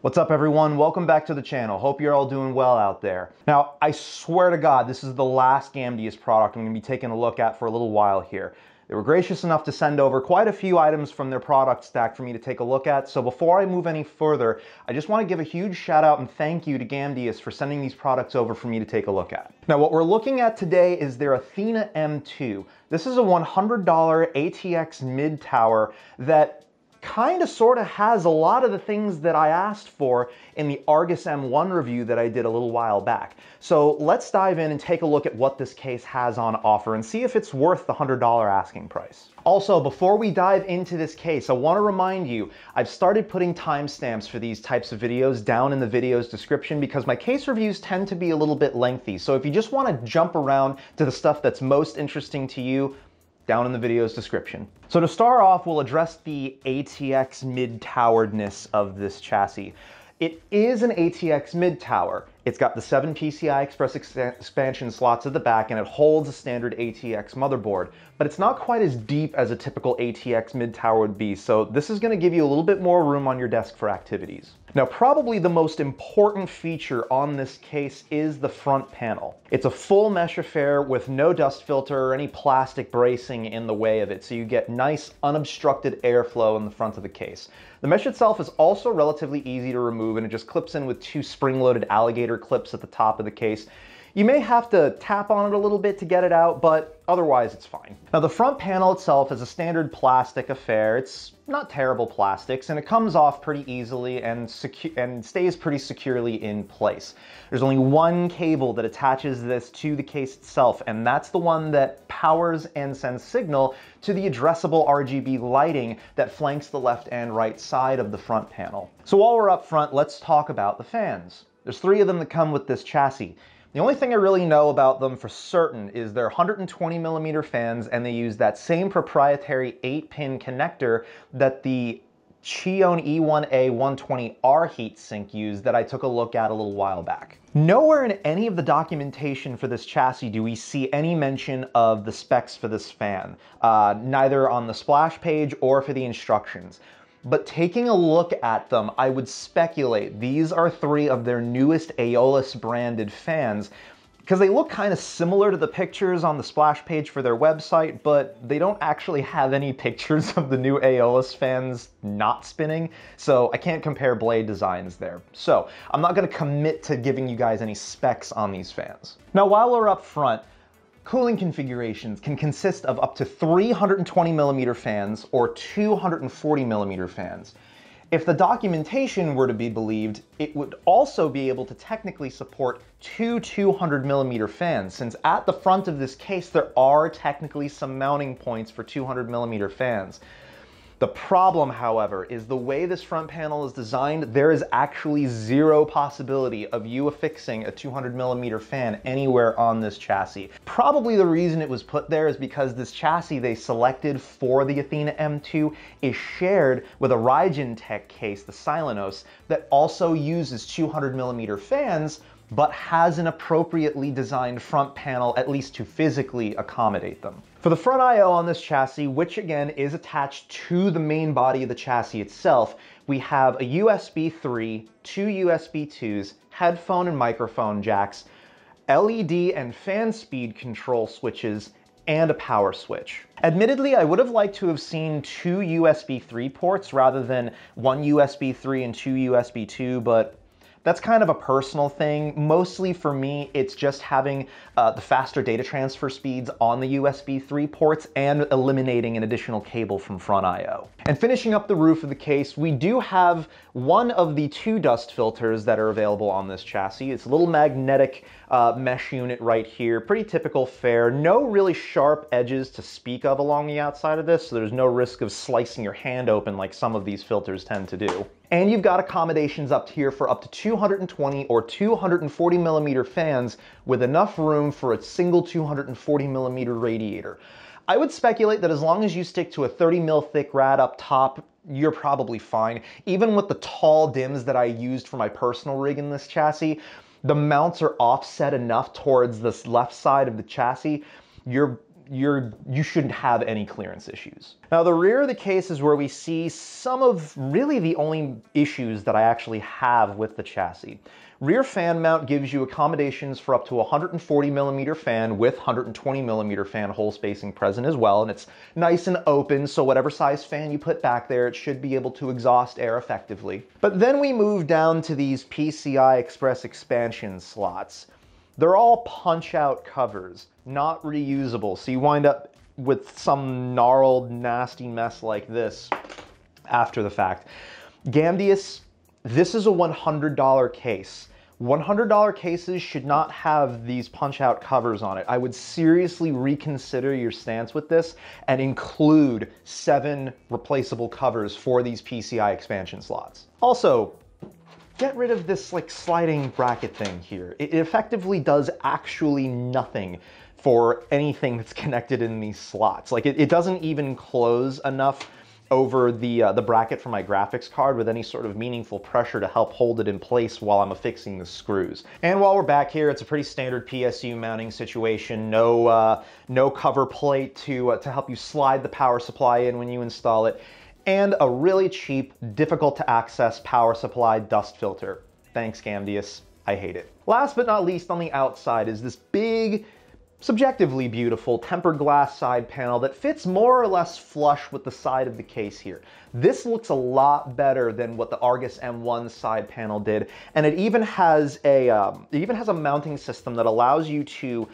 What's up everyone? Welcome back to the channel. Hope you're all doing well out there. Now, I swear to God, this is the last Gamdias product I'm gonna be taking a look at for a little while here. They were gracious enough to send over quite a few items from their product stack for me to take a look at. So before I move any further, I just want to give a huge shout out and thank you to Gamdias for sending these products over for me to take a look at. Now what we're looking at today is their Athena M2. This is a $100 ATX mid tower that kind of sort of has a lot of the things that I asked for in the Argus M1 review that I did a little while back. So let's dive in and take a look at what this case has on offer and see if it's worth the $100 asking price. Also, before we dive into this case, I want to remind you, I've started putting timestamps for these types of videos down in the video's description because my case reviews tend to be a little bit lengthy. So if you just want to jump around to the stuff that's most interesting to you, down in the video's description. So to start off, we'll address the ATX mid-toweredness of this chassis. It is an ATX mid-tower. It's got the seven PCI Express ex expansion slots at the back and it holds a standard ATX motherboard, but it's not quite as deep as a typical ATX mid-tower would be, so this is gonna give you a little bit more room on your desk for activities. Now, probably the most important feature on this case is the front panel. It's a full mesh affair with no dust filter or any plastic bracing in the way of it, so you get nice unobstructed airflow in the front of the case. The mesh itself is also relatively easy to remove and it just clips in with two spring-loaded alligator clips at the top of the case. You may have to tap on it a little bit to get it out, but otherwise it's fine. Now the front panel itself is a standard plastic affair. It's not terrible plastics and it comes off pretty easily and, and stays pretty securely in place. There's only one cable that attaches this to the case itself and that's the one that powers and sends signal to the addressable RGB lighting that flanks the left and right side of the front panel. So while we're up front, let's talk about the fans. There's three of them that come with this chassis. The only thing I really know about them for certain is they're 120 millimeter fans and they use that same proprietary 8-pin connector that the Chione E1A 120R heatsink used that I took a look at a little while back. Nowhere in any of the documentation for this chassis do we see any mention of the specs for this fan, uh, neither on the splash page or for the instructions. But taking a look at them, I would speculate these are three of their newest Aeolus branded fans because they look kind of similar to the pictures on the splash page for their website, but they don't actually have any pictures of the new Aeolus fans not spinning, so I can't compare blade designs there. So I'm not gonna commit to giving you guys any specs on these fans. Now while we're up front, Cooling configurations can consist of up to 320 millimeter fans or 240 millimeter fans. If the documentation were to be believed, it would also be able to technically support two 200 millimeter fans, since at the front of this case there are technically some mounting points for 200 millimeter fans. The problem, however, is the way this front panel is designed, there is actually zero possibility of you affixing a 200 millimeter fan anywhere on this chassis. Probably the reason it was put there is because this chassis they selected for the Athena M2 is shared with a Raijin case, the Silenos, that also uses 200 millimeter fans, but has an appropriately designed front panel, at least to physically accommodate them. For the front I.O. on this chassis, which again is attached to the main body of the chassis itself, we have a USB 3, two USB 2s, headphone and microphone jacks, LED and fan speed control switches, and a power switch. Admittedly, I would have liked to have seen two USB 3 ports rather than one USB 3 and two USB 2, but that's kind of a personal thing. Mostly for me, it's just having uh, the faster data transfer speeds on the USB 3 ports and eliminating an additional cable from front I.O. And finishing up the roof of the case, we do have one of the two dust filters that are available on this chassis. It's a little magnetic uh, mesh unit right here, pretty typical fare. No really sharp edges to speak of along the outside of this, so there's no risk of slicing your hand open like some of these filters tend to do. And you've got accommodations up here for up to 220 or 240 millimeter fans with enough room for a single 240 millimeter radiator. I would speculate that as long as you stick to a 30 mil thick rad up top, you're probably fine. Even with the tall DIMMs that I used for my personal rig in this chassis, the mounts are offset enough towards this left side of the chassis. You're you're you shouldn't have any clearance issues. Now the rear of the case is where we see some of really the only issues that I actually have with the chassis. Rear fan mount gives you accommodations for up to 140 millimeter fan with 120 millimeter fan hole spacing present as well, and it's nice and open, so whatever size fan you put back there, it should be able to exhaust air effectively. But then we move down to these PCI Express expansion slots. They're all punch out covers, not reusable, so you wind up with some gnarled, nasty mess like this after the fact. Gamdias this is a $100 case. $100 cases should not have these punch out covers on it. I would seriously reconsider your stance with this and include seven replaceable covers for these PCI expansion slots. Also, get rid of this like sliding bracket thing here. It effectively does actually nothing for anything that's connected in these slots. Like it, it doesn't even close enough over the, uh, the bracket for my graphics card with any sort of meaningful pressure to help hold it in place while I'm affixing the screws. And while we're back here, it's a pretty standard PSU mounting situation. No, uh, no cover plate to, uh, to help you slide the power supply in when you install it. And a really cheap, difficult to access power supply dust filter. Thanks, Gamdias. I hate it. Last but not least on the outside is this big subjectively beautiful tempered glass side panel that fits more or less flush with the side of the case here. This looks a lot better than what the Argus M1 side panel did, and it even has a um, it even has a mounting system that allows you to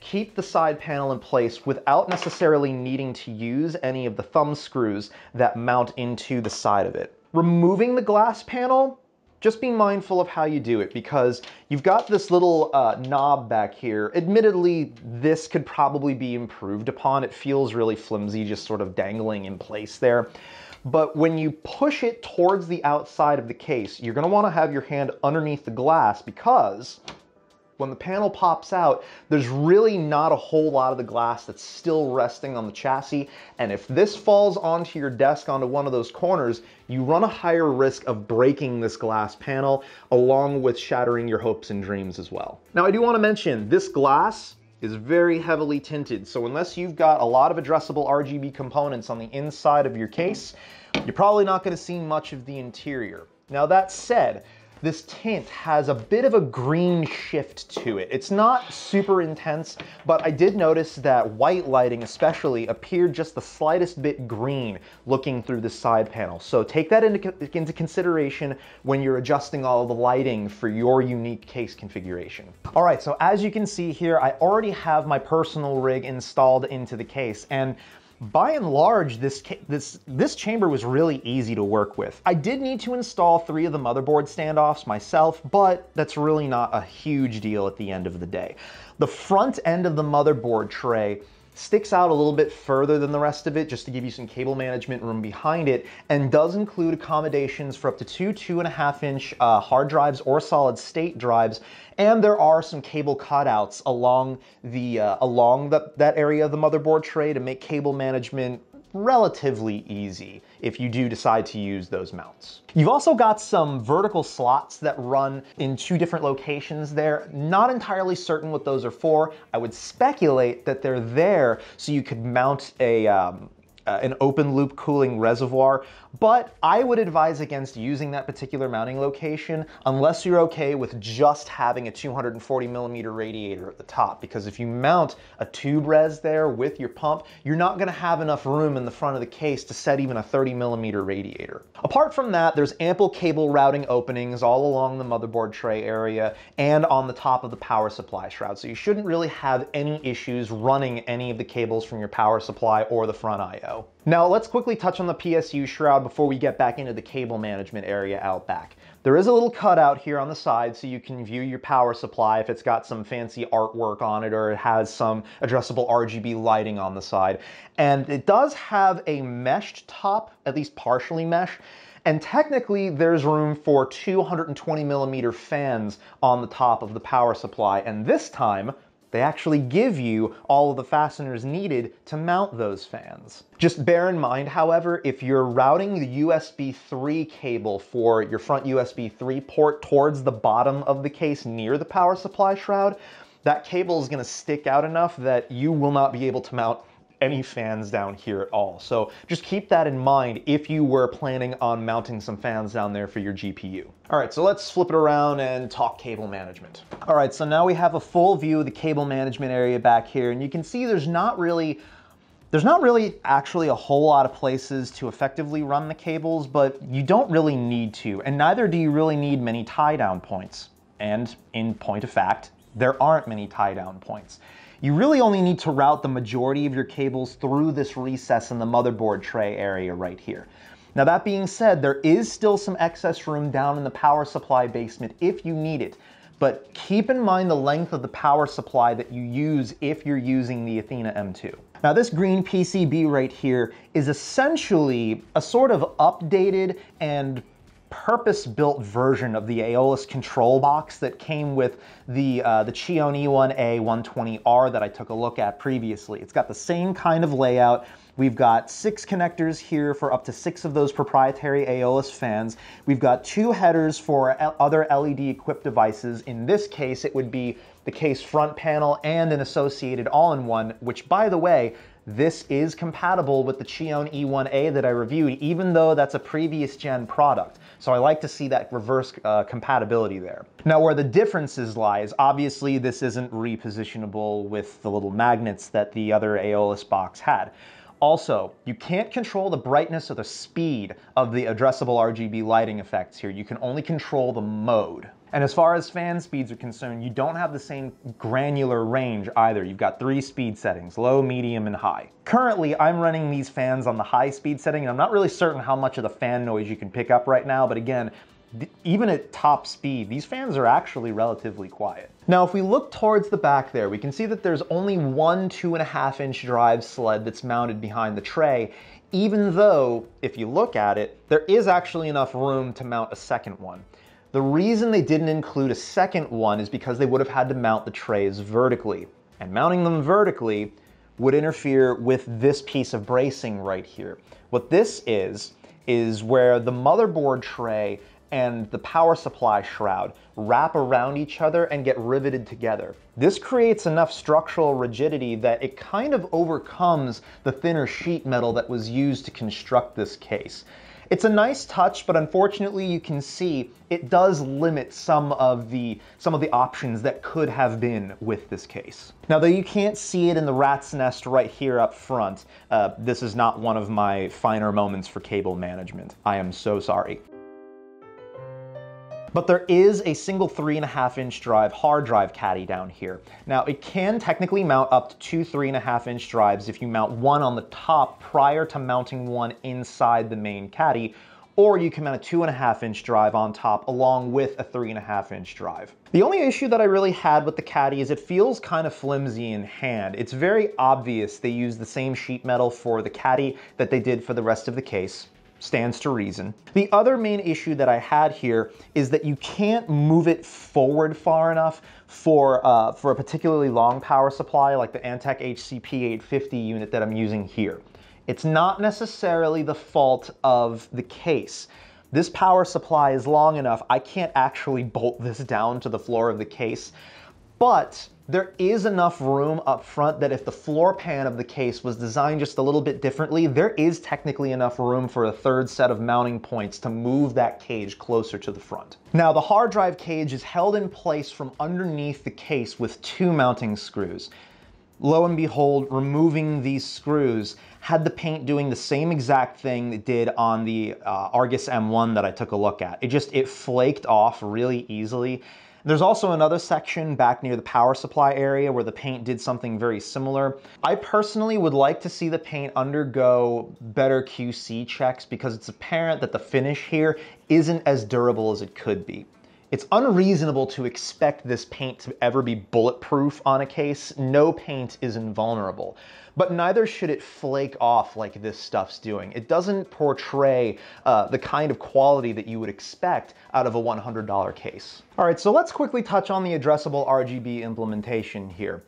keep the side panel in place without necessarily needing to use any of the thumb screws that mount into the side of it. Removing the glass panel just be mindful of how you do it because you've got this little uh, knob back here. Admittedly, this could probably be improved upon. It feels really flimsy, just sort of dangling in place there. But when you push it towards the outside of the case, you're gonna wanna have your hand underneath the glass because when the panel pops out, there's really not a whole lot of the glass that's still resting on the chassis. And if this falls onto your desk onto one of those corners, you run a higher risk of breaking this glass panel along with shattering your hopes and dreams as well. Now I do wanna mention this glass is very heavily tinted. So unless you've got a lot of addressable RGB components on the inside of your case, you're probably not gonna see much of the interior. Now that said, this tint has a bit of a green shift to it. It's not super intense, but I did notice that white lighting especially appeared just the slightest bit green looking through the side panel. So take that into, into consideration when you're adjusting all the lighting for your unique case configuration. All right, so as you can see here, I already have my personal rig installed into the case and by and large, this, this, this chamber was really easy to work with. I did need to install three of the motherboard standoffs myself, but that's really not a huge deal at the end of the day. The front end of the motherboard tray sticks out a little bit further than the rest of it just to give you some cable management room behind it and does include accommodations for up to two two and a half inch uh, hard drives or solid state drives. And there are some cable cutouts along the uh, along the, that area of the motherboard tray to make cable management relatively easy if you do decide to use those mounts. You've also got some vertical slots that run in two different locations there. Not entirely certain what those are for. I would speculate that they're there so you could mount a, um, uh, an open loop cooling reservoir, but I would advise against using that particular mounting location unless you're okay with just having a 240 millimeter radiator at the top, because if you mount a tube res there with your pump, you're not gonna have enough room in the front of the case to set even a 30 millimeter radiator. Apart from that, there's ample cable routing openings all along the motherboard tray area and on the top of the power supply shroud, so you shouldn't really have any issues running any of the cables from your power supply or the front I.O. Now let's quickly touch on the PSU shroud before we get back into the cable management area out back. There is a little cutout here on the side so you can view your power supply if it's got some fancy artwork on it or it has some addressable RGB lighting on the side. And it does have a meshed top, at least partially mesh, and technically there's room for 220 millimeter fans on the top of the power supply. And this time, they actually give you all of the fasteners needed to mount those fans. Just bear in mind, however, if you're routing the USB 3 cable for your front USB 3 port towards the bottom of the case near the power supply shroud, that cable is gonna stick out enough that you will not be able to mount any fans down here at all. So just keep that in mind if you were planning on mounting some fans down there for your GPU. All right, so let's flip it around and talk cable management. All right, so now we have a full view of the cable management area back here, and you can see there's not really there's not really actually a whole lot of places to effectively run the cables, but you don't really need to, and neither do you really need many tie down points. And in point of fact, there aren't many tie down points. You really only need to route the majority of your cables through this recess in the motherboard tray area right here. Now that being said, there is still some excess room down in the power supply basement if you need it, but keep in mind the length of the power supply that you use if you're using the Athena M2. Now this green PCB right here is essentially a sort of updated and purpose-built version of the Aeolus control box that came with the, uh, the Chione E1A 120R that I took a look at previously. It's got the same kind of layout. We've got six connectors here for up to six of those proprietary Aeolus fans. We've got two headers for other LED equipped devices. In this case, it would be the case front panel and an associated all-in-one, which by the way, this is compatible with the Chione E1A that I reviewed, even though that's a previous gen product. So I like to see that reverse uh, compatibility there. Now where the differences lies, obviously this isn't repositionable with the little magnets that the other Aeolus box had. Also, you can't control the brightness or the speed of the addressable RGB lighting effects here. You can only control the mode. And as far as fan speeds are concerned, you don't have the same granular range either. You've got three speed settings, low, medium, and high. Currently, I'm running these fans on the high speed setting, and I'm not really certain how much of the fan noise you can pick up right now, but again, even at top speed, these fans are actually relatively quiet. Now, if we look towards the back there, we can see that there's only one two and a half inch drive sled that's mounted behind the tray, even though, if you look at it, there is actually enough room to mount a second one. The reason they didn't include a second one is because they would have had to mount the trays vertically. And mounting them vertically would interfere with this piece of bracing right here. What this is, is where the motherboard tray and the power supply shroud wrap around each other and get riveted together. This creates enough structural rigidity that it kind of overcomes the thinner sheet metal that was used to construct this case. It's a nice touch, but unfortunately you can see it does limit some of the some of the options that could have been with this case. Now though you can't see it in the rat's nest right here up front, uh, this is not one of my finer moments for cable management. I am so sorry. But there is a single three and a half inch drive hard drive caddy down here. Now it can technically mount up to two three and a half inch drives if you mount one on the top prior to mounting one inside the main caddy, or you can mount a two and a half inch drive on top along with a three and a half inch drive. The only issue that I really had with the caddy is it feels kind of flimsy in hand. It's very obvious they use the same sheet metal for the caddy that they did for the rest of the case stands to reason. The other main issue that I had here is that you can't move it forward far enough for, uh, for a particularly long power supply like the Antec HCP 850 unit that I'm using here. It's not necessarily the fault of the case. This power supply is long enough, I can't actually bolt this down to the floor of the case, but there is enough room up front that if the floor pan of the case was designed just a little bit differently, there is technically enough room for a third set of mounting points to move that cage closer to the front. Now the hard drive cage is held in place from underneath the case with two mounting screws. Lo and behold, removing these screws had the paint doing the same exact thing it did on the uh, Argus M1 that I took a look at. It just, it flaked off really easily there's also another section back near the power supply area where the paint did something very similar. I personally would like to see the paint undergo better QC checks because it's apparent that the finish here isn't as durable as it could be. It's unreasonable to expect this paint to ever be bulletproof on a case. No paint is invulnerable. But neither should it flake off like this stuff's doing. It doesn't portray uh, the kind of quality that you would expect out of a $100 case. All right, so let's quickly touch on the addressable RGB implementation here.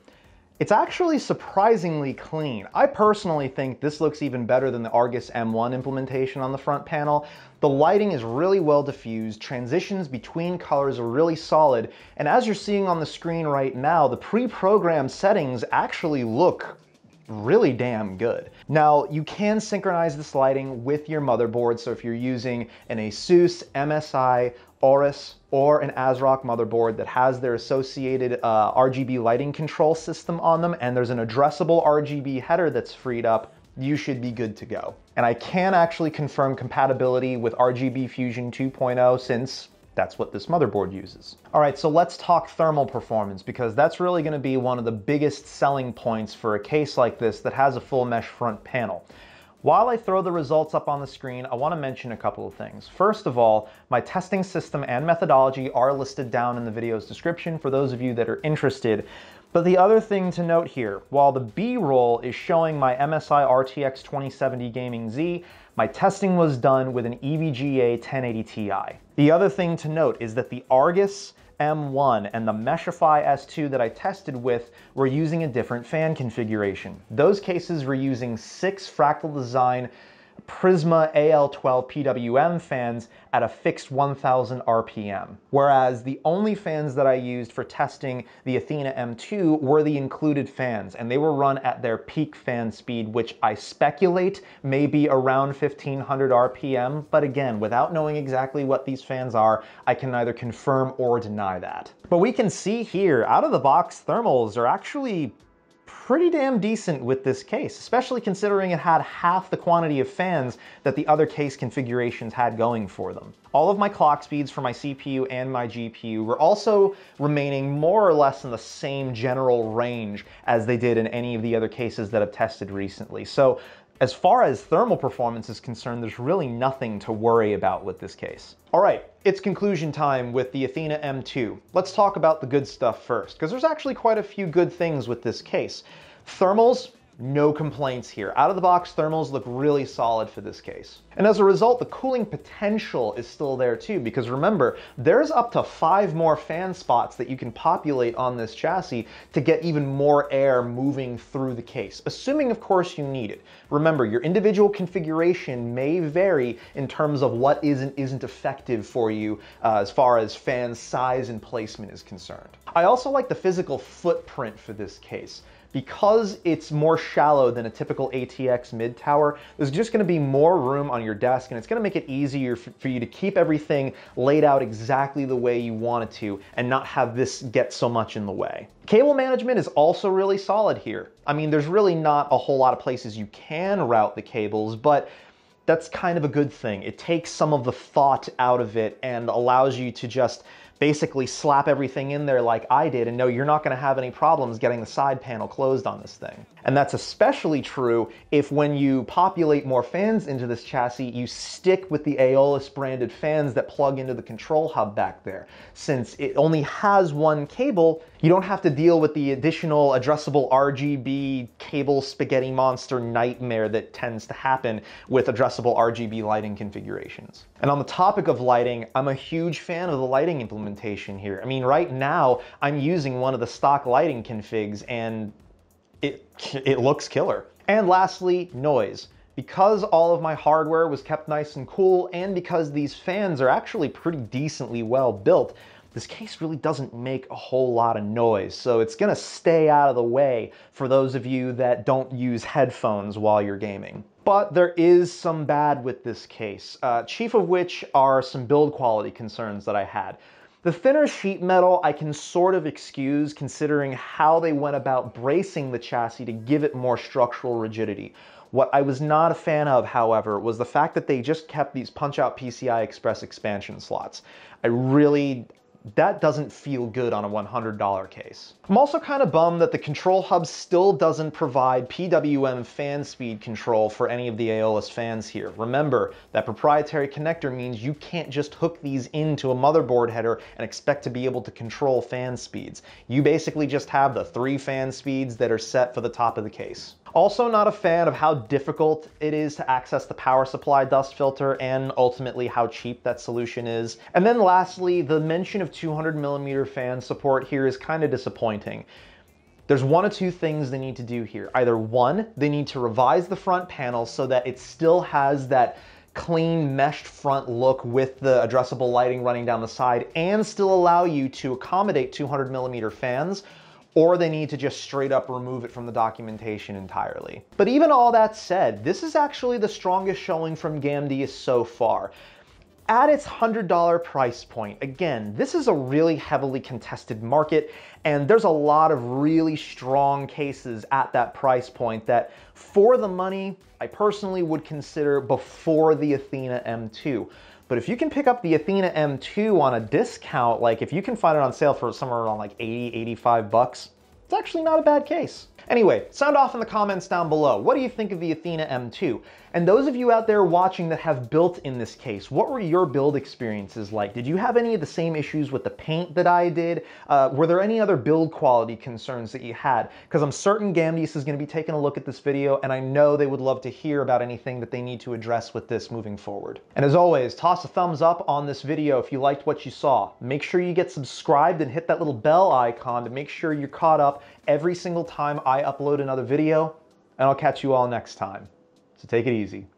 It's actually surprisingly clean. I personally think this looks even better than the Argus M1 implementation on the front panel. The lighting is really well diffused, transitions between colors are really solid, and as you're seeing on the screen right now, the pre-programmed settings actually look really damn good. Now, you can synchronize this lighting with your motherboard, so if you're using an ASUS, MSI, Aorus, or an ASRock motherboard that has their associated uh, RGB lighting control system on them, and there's an addressable RGB header that's freed up, you should be good to go. And I can actually confirm compatibility with RGB Fusion 2.0 since that's what this motherboard uses. All right, so let's talk thermal performance because that's really gonna be one of the biggest selling points for a case like this that has a full mesh front panel. While I throw the results up on the screen, I wanna mention a couple of things. First of all, my testing system and methodology are listed down in the video's description for those of you that are interested. But the other thing to note here, while the B-roll is showing my MSI RTX 2070 Gaming Z, my testing was done with an EVGA 1080 Ti. The other thing to note is that the Argus M1 and the Meshify S2 that I tested with were using a different fan configuration. Those cases were using six Fractal Design Prisma AL12 PWM fans at a fixed 1000 RPM. Whereas the only fans that I used for testing the Athena M2 were the included fans, and they were run at their peak fan speed, which I speculate may be around 1500 RPM, but again, without knowing exactly what these fans are, I can neither confirm or deny that. But we can see here, out of the box thermals are actually pretty damn decent with this case, especially considering it had half the quantity of fans that the other case configurations had going for them. All of my clock speeds for my CPU and my GPU were also remaining more or less in the same general range as they did in any of the other cases that I've tested recently. So as far as thermal performance is concerned, there's really nothing to worry about with this case. All right, it's conclusion time with the Athena M2. Let's talk about the good stuff first, because there's actually quite a few good things with this case. Thermals, no complaints here. Out of the box, thermals look really solid for this case. And as a result, the cooling potential is still there too, because remember, there's up to five more fan spots that you can populate on this chassis to get even more air moving through the case, assuming of course you need it. Remember, your individual configuration may vary in terms of what is and isn't effective for you uh, as far as fan size and placement is concerned. I also like the physical footprint for this case because it's more shallow than a typical ATX mid tower, there's just gonna be more room on your desk and it's gonna make it easier for you to keep everything laid out exactly the way you want it to and not have this get so much in the way. Cable management is also really solid here. I mean, there's really not a whole lot of places you can route the cables, but that's kind of a good thing. It takes some of the thought out of it and allows you to just basically slap everything in there like I did and know you're not gonna have any problems getting the side panel closed on this thing. And that's especially true if when you populate more fans into this chassis, you stick with the Aeolus branded fans that plug into the control hub back there. Since it only has one cable, you don't have to deal with the additional addressable RGB cable spaghetti monster nightmare that tends to happen with addressable RGB lighting configurations. And on the topic of lighting, I'm a huge fan of the lighting implementation here. I mean, right now I'm using one of the stock lighting configs and it, it looks killer. And lastly, noise. Because all of my hardware was kept nice and cool, and because these fans are actually pretty decently well built, this case really doesn't make a whole lot of noise, so it's gonna stay out of the way for those of you that don't use headphones while you're gaming. But there is some bad with this case, uh, chief of which are some build quality concerns that I had. The thinner sheet metal I can sort of excuse considering how they went about bracing the chassis to give it more structural rigidity. What I was not a fan of, however, was the fact that they just kept these punch-out PCI Express expansion slots. I really, that doesn't feel good on a $100 case. I'm also kind of bummed that the control hub still doesn't provide PWM fan speed control for any of the Aeolus fans here. Remember, that proprietary connector means you can't just hook these into a motherboard header and expect to be able to control fan speeds. You basically just have the three fan speeds that are set for the top of the case. Also not a fan of how difficult it is to access the power supply dust filter and ultimately how cheap that solution is. And then lastly, the mention of 200 millimeter fan support here is kind of disappointing. There's one of two things they need to do here. Either one, they need to revise the front panel so that it still has that clean meshed front look with the addressable lighting running down the side and still allow you to accommodate 200 millimeter fans or they need to just straight up remove it from the documentation entirely. But even all that said, this is actually the strongest showing from Gamdias so far. At its $100 price point, again, this is a really heavily contested market, and there's a lot of really strong cases at that price point that, for the money, I personally would consider before the Athena M2. But if you can pick up the Athena M2 on a discount, like if you can find it on sale for somewhere around like 80, 85 bucks, it's actually not a bad case. Anyway, sound off in the comments down below. What do you think of the Athena M2? And those of you out there watching that have built in this case, what were your build experiences like? Did you have any of the same issues with the paint that I did? Uh, were there any other build quality concerns that you had? Because I'm certain Gamdias is going to be taking a look at this video, and I know they would love to hear about anything that they need to address with this moving forward. And as always, toss a thumbs up on this video if you liked what you saw. Make sure you get subscribed and hit that little bell icon to make sure you're caught up every single time I upload another video, and I'll catch you all next time. So take it easy.